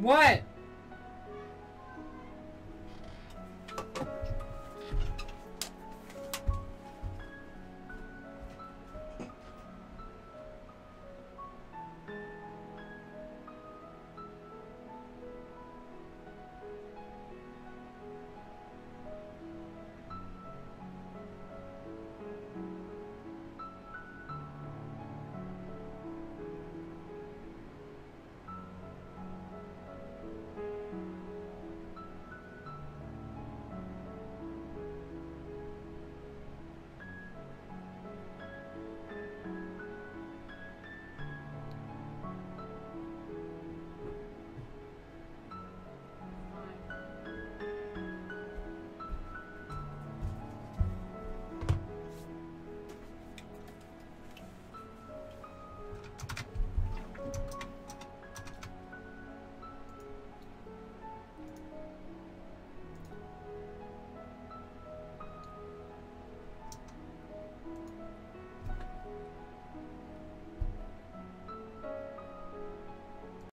What?